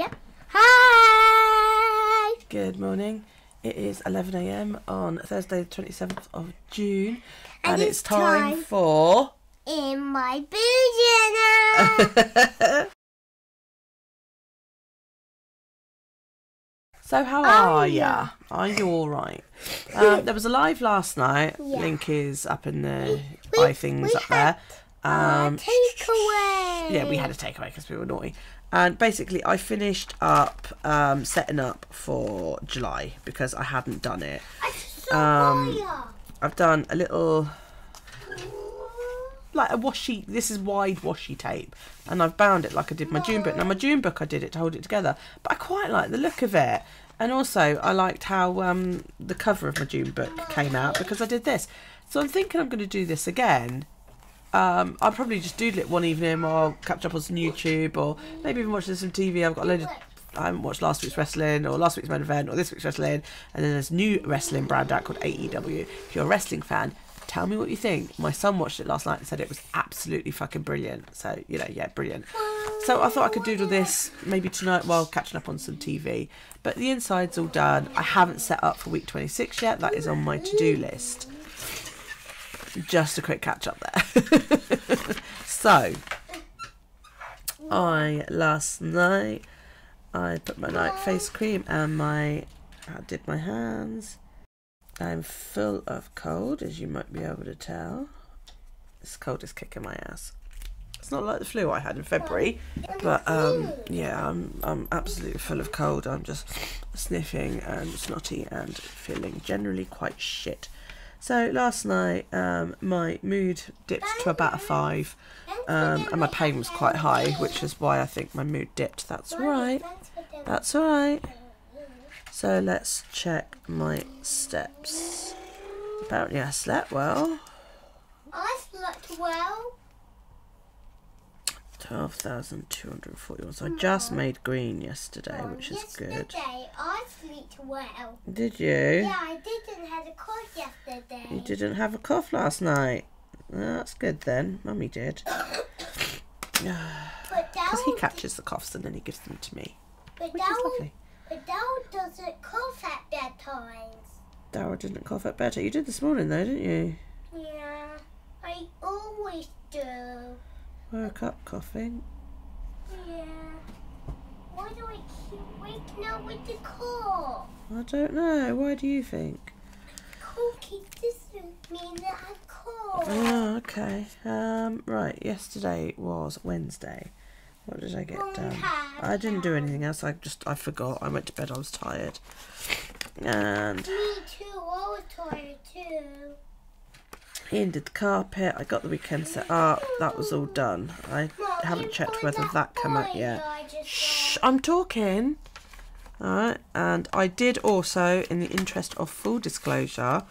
Yep. Hi. Good morning. It is 11am on Thursday, the 27th of June, And and, it's it's time, time- for. In my boo. So, how Oh, are yeah. ya? Are you alright? Um, there was a live last night. Yeah. Link is up in the We- eye things we up had, there. Um, takeaway. yeah, we had a takeaway because we were naughty. And basically, I finished up um, setting up for July because I hadn't done it. Um. I've done a little like a washi this is wide washi tape and I've bound it like I did my June book. Now my June book I did it to hold it together, but I quite like the look of it. And also I liked how um, the cover of my June book came out because I did this. So I'm thinking I'm going to do this again. Um, I'll probably just doodle it one evening or I'll catch up on some YouTube or maybe even watch some TV. I've got a load of I haven't watched last week's wrestling or last week's main event or this week's wrestling, and then there's new wrestling brand out called AEW. If you're a wrestling fan, tell me what you think. My son watched it last night and said it was absolutely fucking brilliant. So you know, yeah, brilliant. So I thought I could doodle this maybe tonight while catching up on some TV. But the inside's all done. I haven't set up for week 26 yet. That is on my to-do list. Just a quick catch up there. so I last night I put my night face cream and my I did my hands. I'm full of cold, as you might be able to tell. This cold is kicking my ass. It's not like the flu I had in February, but um, yeah, I'm I'm absolutely full of cold. I'm just sniffing and snotty and feeling generally quite shit. So last night, um, my mood dipped to about a five, um, and my pain was quite high, which is why I think my mood dipped. That's all right. That's all right. So let's check my steps. Apparently, I slept well. I slept well. 12,241. So I just made green yesterday, which is good. Yesterday I slept well. Did you? Yeah, I didn't have a cough yesterday. You didn't have a cough last night. Oh, that's good then. Mummy did. Because he catches the coughs and then he gives them to me, but which is lovely. but Dal doesn't cough at bedtimes. Dara didn't cough at better. You did this morning though, didn't you? Yeah, I always do. Woke up coughing. Yeah. Why do I keep waking up with the cough? I don't know. Why do you think? Cookie doesn't mean that I cough. Oh, okay. Um, right. Yesterday was Wednesday. What did I get done? I didn't do anything else. I just I forgot. I went to bed. I was tired. And Me too. I was tired too. Ian did the carpet. I got the weekend set up. That was all done. I haven't checked whether that came out yet. Shh, I'm talking. Alright, and I did also, in the interest of full disclosure,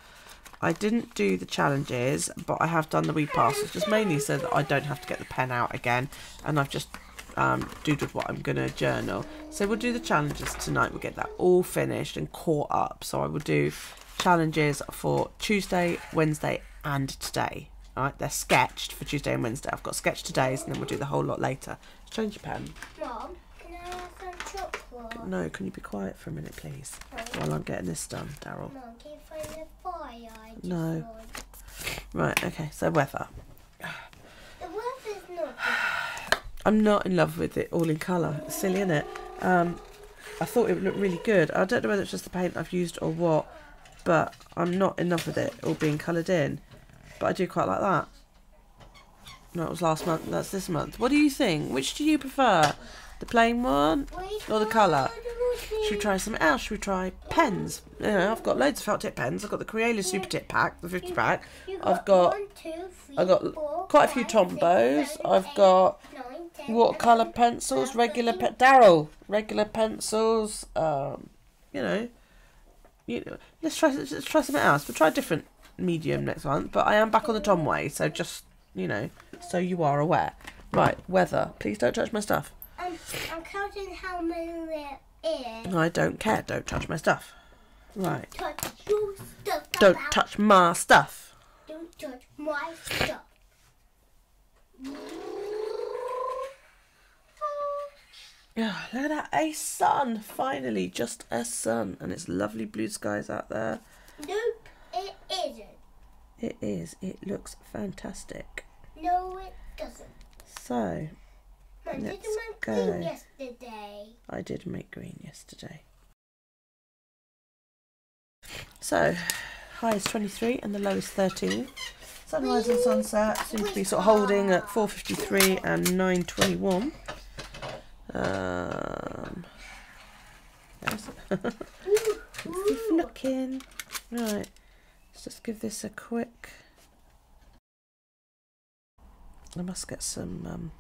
I didn't do the challenges, but I have done the wee passes, just mainly so that I don't have to get the pen out again, and I've just um, doodled what I'm going to journal. So we'll do the challenges tonight, we'll get that all finished and caught up. So I will do challenges for Tuesday, Wednesday, and today. Alright, they're sketched for Tuesday and Wednesday. I've got sketched today's, and then we'll do the whole lot later. Change your pen. Mom, can I have some chocolate? No, can you be quiet for a minute, please? While I'm getting this done, Daryl. Mom, can you find the fire No. Right, okay, so weather. The weather's not good. I'm not in love with it all in colour. It's silly, isn't it? Um, I thought it would look really good. I don't know whether it's just the paint I've used or what, but I'm not in love with it all being coloured in. But I do quite like that. No, it was last month. That's this month. What do you think? Which do you prefer? The plain one or the colour? Should we try something else? Should we try pens? You know, I've got loads of felt tip pens. I've got the Crayola Super Tip Pack, the 50 pack. I've got I've got quite a few Tombows. I've got watercolour pencils, regular pe- Daryl, regular pencils. Um, you know, you know, let's try let's try something else. We'll try a different medium next month. But I am back on the Tom way, so just you know, so you are aware. Right, weather. Please don't touch my stuff. I'm, I'm counting how many there is. I don't care. Don't touch my stuff. Right. Touch your stuff. Don't about- touch my stuff. Don't touch my stuff. Yeah, look at that. A sun. Finally, just a sun. And it's lovely blue skies out there. Nope, it isn't. It is. It looks fantastic. No, it doesn't. So, Mum, Let's you make go. clean yesterday? I did make green yesterday. So, high is 23 and the low is 13. Sunrise and sunset seem to be sort of holding at 4.53 and 9.21. Um, Keep looking. Right, let's just give this a quick. I must get some um,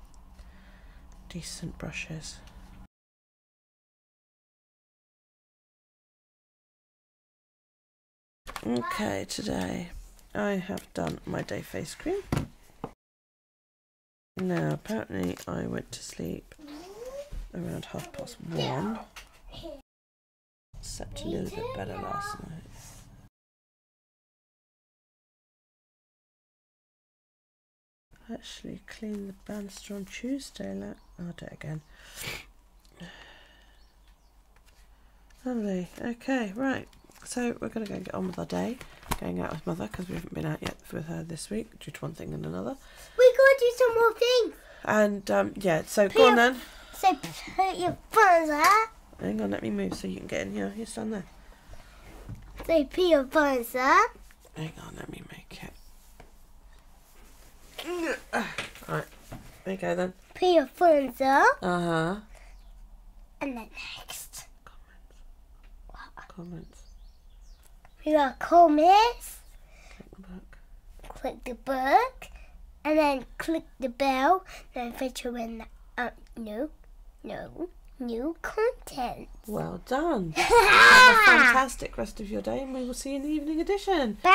decent brushes. Okay, today I have done my day face cream. Now, apparently, I went to sleep around half past one. Slept a little bit better last night. Actually, clean the banister on Tuesday. Let I'll do it again. Lovely. Okay, right. So we're going to go and get on with our day. Going out with mother because we haven't been out yet with her this week due to one thing and another. We gotta do some more things. And um, yeah, so go on then. So put your buns up. Hang on, let me move so you can get in here. You stand there. So put your buns up. Hang on, let me make it. Right, there you go then. Put your buns up. Uh huh. And then next. Comments. We got comments. Click the book. Click the book. And then click the bell. Then feature when the, uh, new, no, new content. Well done. Have a fantastic rest of your day, and we will see you in the evening edition. Bye.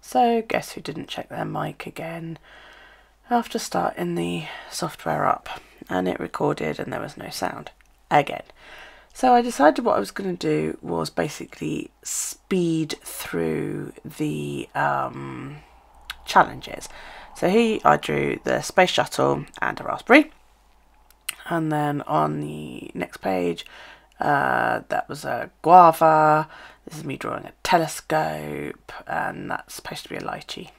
So, guess who didn't check their mic again after starting the software up and it recorded and there was no sound again. So, I decided what I was going to do was basically speed through the um, challenges. So, here I drew the space shuttle and a raspberry, and then on the next page, uh, that was a guava. This is me drawing a telescope, and that's supposed to be a lychee.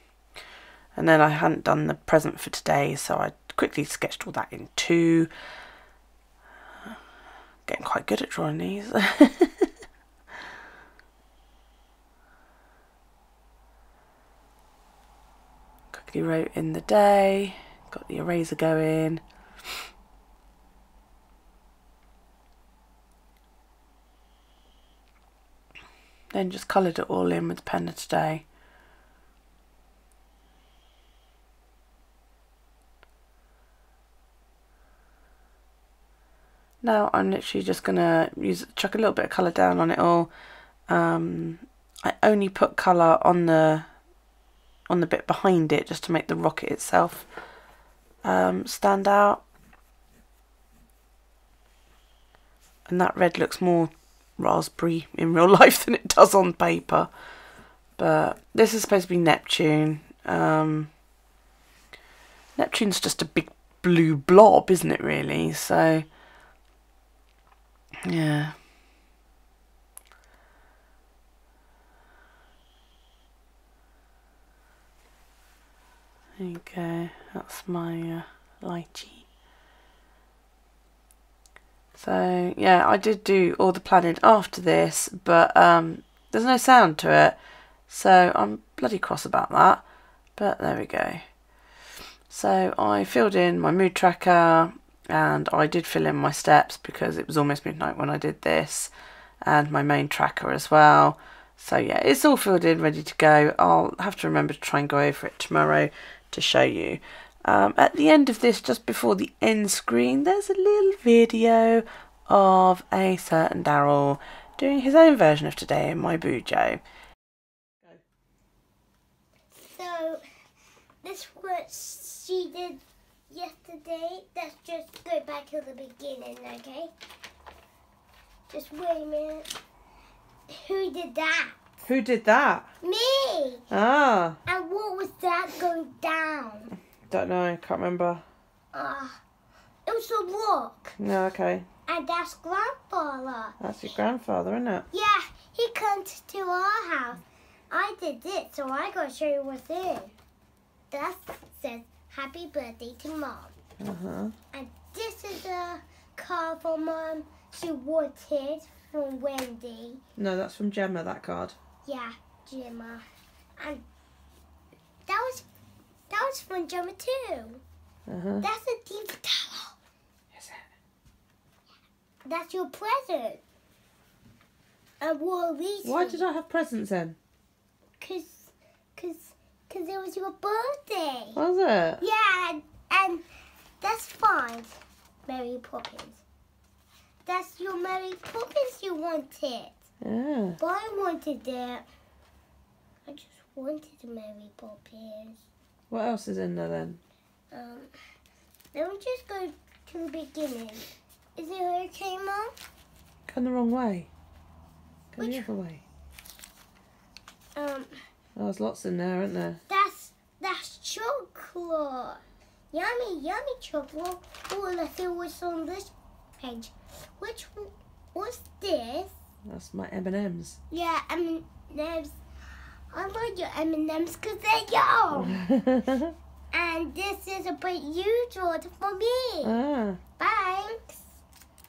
And then I hadn't done the present for today, so I quickly sketched all that in two. Getting quite good at drawing these. quickly wrote in the day, got the eraser going. Then just coloured it all in with pen today. Now I'm literally just gonna use chuck a little bit of colour down on it all. Um, I only put colour on the on the bit behind it just to make the rocket itself um, stand out. And that red looks more raspberry in real life than it does on paper. But this is supposed to be Neptune. Um, Neptune's just a big blue blob, isn't it, really? So, yeah. There you go. That's my uh, lychee. So yeah, I did do all the planning after this, but um, there's no sound to it, so I'm bloody cross about that. But there we go. So I filled in my mood tracker, and I did fill in my steps because it was almost midnight when I did this, and my main tracker as well. So yeah, it's all filled in, ready to go. I'll have to remember to try and go over it tomorrow to show you. Um, at the end of this, just before the end screen, there's a little video of a certain Daryl doing his own version of today in my Bujo. So, this was she did yesterday. Let's just go back to the beginning, okay? Just wait a minute. Who did that? Who did that? Me. Ah, And what was that going down? don't know. Can't remember. Uh, it was a rock. No, okay. And that's grandfather. That's your grandfather, isn't it? Yeah, he comes to our house. I did it, so I gotta show you what's in. That says happy birthday to mom. Uh huh. And this is a card for mom. She wanted from Wendy. No, that's from Gemma. That card. Yeah, Gemma. And that was that was from Gemma too. Uh huh. That's a deep towel. Is it? That's your present. And what these? Why did I have presents then? Cause, cause, cause it was your birthday. Was it? Yeah, and, and that's fine, Mary Poppins. That's your Mary Poppins you wanted. Yeah. But I wanted it. I just wanted Mary Poppins. What else is in there then? Um, let me just go to the beginning. Is it okay, Mom? Come the wrong way. Go the other way. Um, Oh, there's lots in there, aren't there? that's that's chocolate. Yummy, yummy chocolate. Oh, let's see what's on this page. Which what's this? That's my M and M's. Yeah, M&M's. I like your M&M's because they're young. and this is a bit usual for me. ah, Thanks.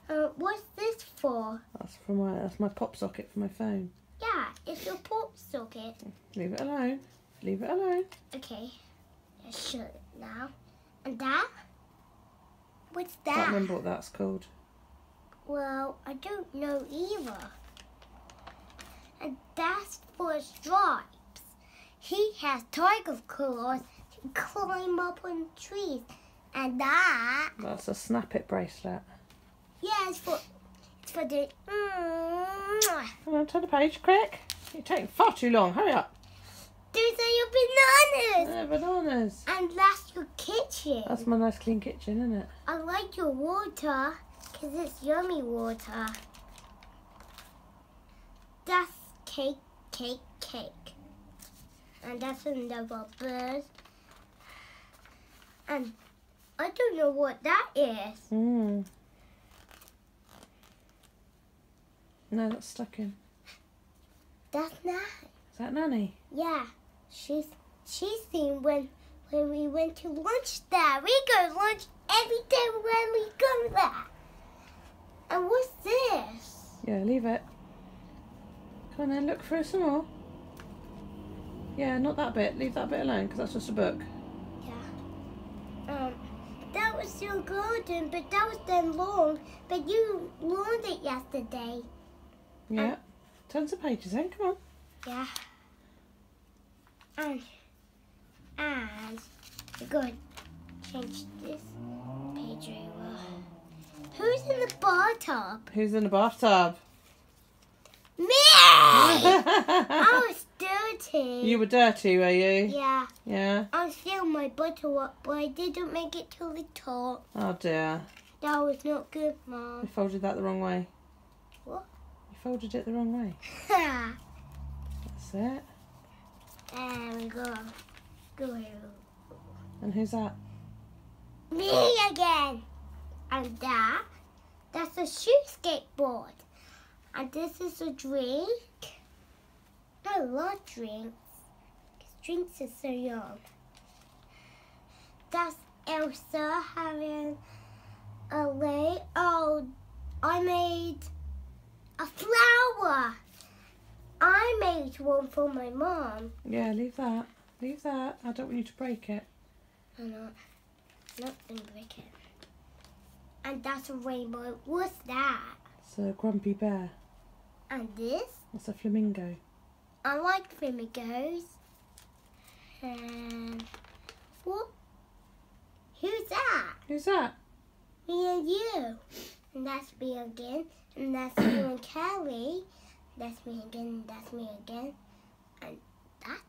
Uh, what's this for? that's for my that's my pop socket for my phone. It's your pop socket. Leave it alone. Leave it alone. Okay, let's shut it now. And that? What's that? I Can't remember what that's called. Well, I don't know either. And that's for stripes. He has tiger claws to climb up on trees. And that, That's a snap it bracelet. yeah, it's for, it's for the, Mwah. Come on, turn the page, quick. You're taking far too long. Hurry up. those are your bananas. Ah, bananas. And that's your kitchen. That's my nice clean kitchen, isn't it? I like your water because it's yummy water. That's cake, cake, cake. And that's another bird. And I don't know what that is. Mm. No, that's stuck in. That's not. Is that Nanny? Yeah, she's she's seen when when we went to lunch there. We go to lunch every day when we go there. And what's this? Yeah, leave it. Come on then, look through some more. Yeah, not that bit. Leave that bit alone because that's just a book. Yeah. Um, that was your garden, but that was then long. But you lawned it yesterday. Yeah. Turn some pages then, come on. Yeah. And and we're going to change this page over. Who's in the bathtub? Who's in the bathtub? Me! I was dirty. you were dirty, were you? Yeah, Yeah. I filled my butter up, but I didn't make it to the top. Oh dear. That was not good, You folded that the wrong way. Folded it the wrong way. That's it. There we go. Go. And who's that? Me again. And that, that's a shoe skateboard. And this is a drink. I love drinks. 'cause drinks are so young. That's Elsa having a lay. Oh, I made a flower. I made one for my mom. Yeah, leave that. Leave that. I don't want you to break it. I'm not, not gonna break it. And that's a rainbow. What's that? It's a grumpy bear. And this? It's a flamingo. I like flamingos. And what? Who's that? Who's that? Me and you. And that's me again. And that's you and Kelly. That's me again. That's me again. And that?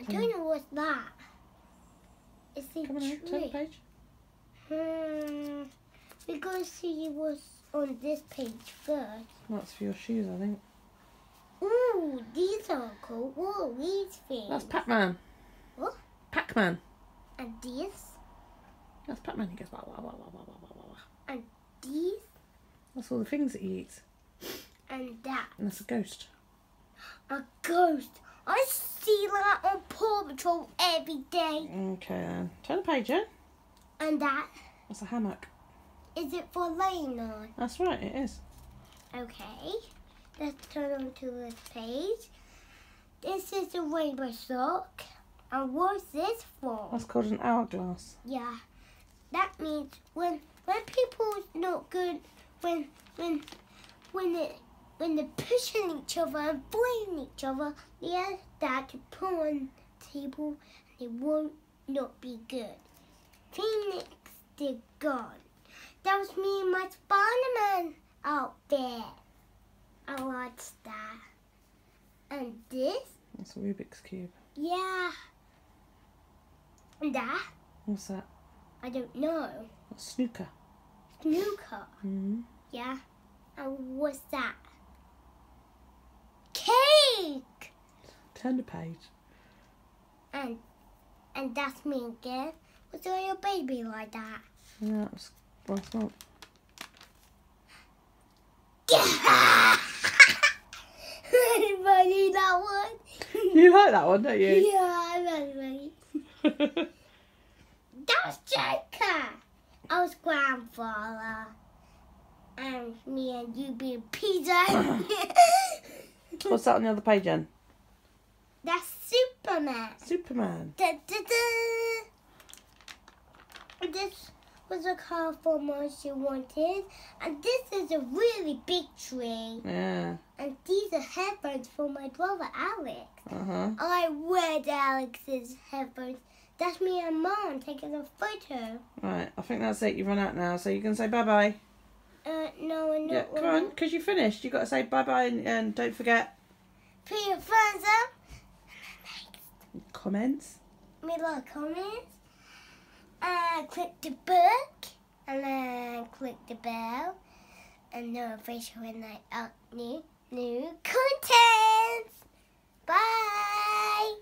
I don't know what's that. It's a Come on, then, turn the page. Hmm. We're going to see what's on this page first. That's for your shoes, I think. Ooh, these are cool. What are these things? That's Pac-Man. What? Pac-Man. And these? That's Pac-Man. He goes wah wah wah wah wah wah wah wah. And these? That's all the things that he eats. And that. And that's a ghost. A ghost. I see that on Paw Patrol every day. Okay then. Turn the page in. And that. That's a hammock. Is it for laying on? That's right. It is. Okay. Let's turn on to this page. This is a rainbow sock. And what's this for? That's called an hourglass. Yeah. That means when when people's not good when when when it when they're pushing each other and blaming each other, they ask that to put on the table and they won't not be good. Phoenix, they're gone. That was me and my Spider-Man there. I liked that. And this, That's a Rubik's cube. yeah. And that, What's that? I don't know. That's snooker. Snooker. Mm-hmm. Yeah. And what's that? Cake! Turn the page. And and that's me again. Was there your baby like that? Yeah, that was last month. funny that one. You like that one, don't you? yeah, that's funny. That was Joker. I was grandfather. And me and you being pizza. What's that on the other page then? that's Superman. Superman. Da, da, da. This was a car for more she wanted. And this is a really big tree. Yeah. And these are headphones for my brother Alex. Uh huh. I read Alex's headphones. That's me and mom taking a photo. Right. I think that's it. You've run out now, so you can say bye bye. Uh, no, not. Yeah. Come on, because you finished. You've got to say bye bye and, and don't forget Put your thumbs up. comments. Me like comments. And click the book. And then click the bell. And notification when I up new new content. Bye.